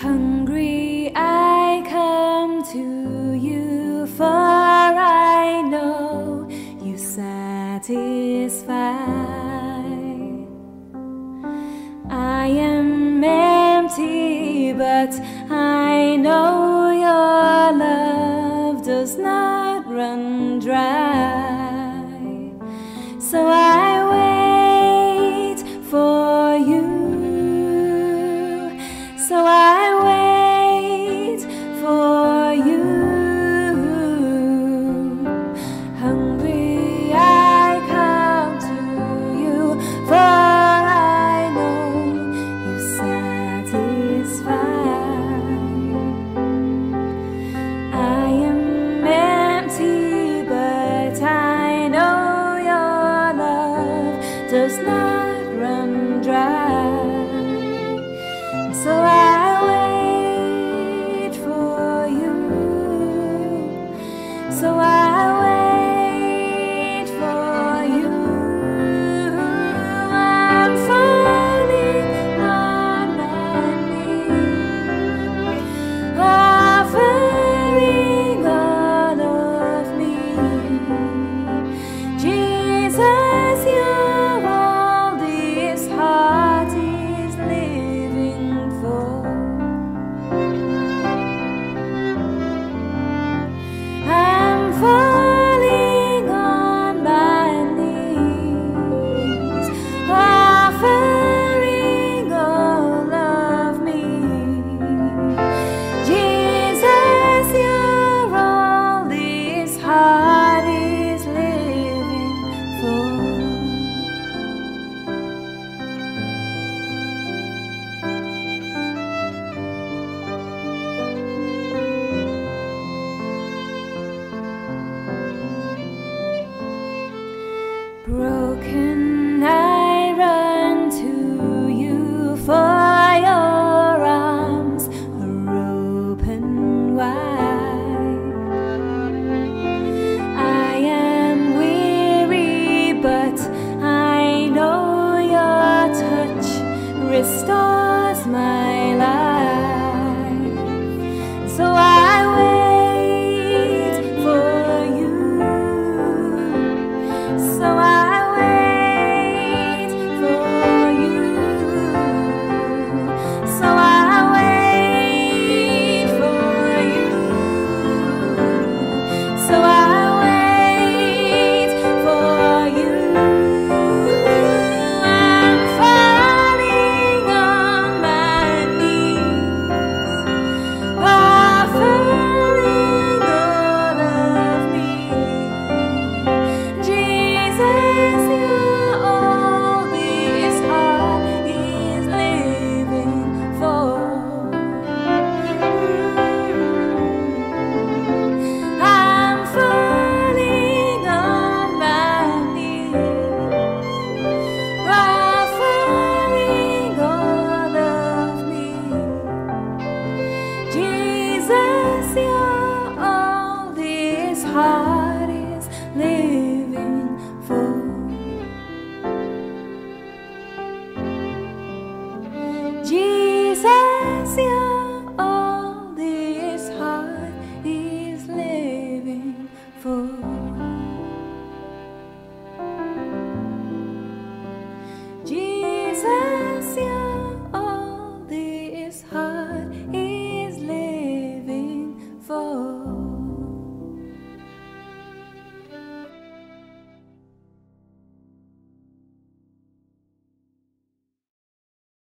Hungry I come to you, for I know you satisfy. I am empty, but I know. does not run dry. So I grow.